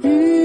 嗯。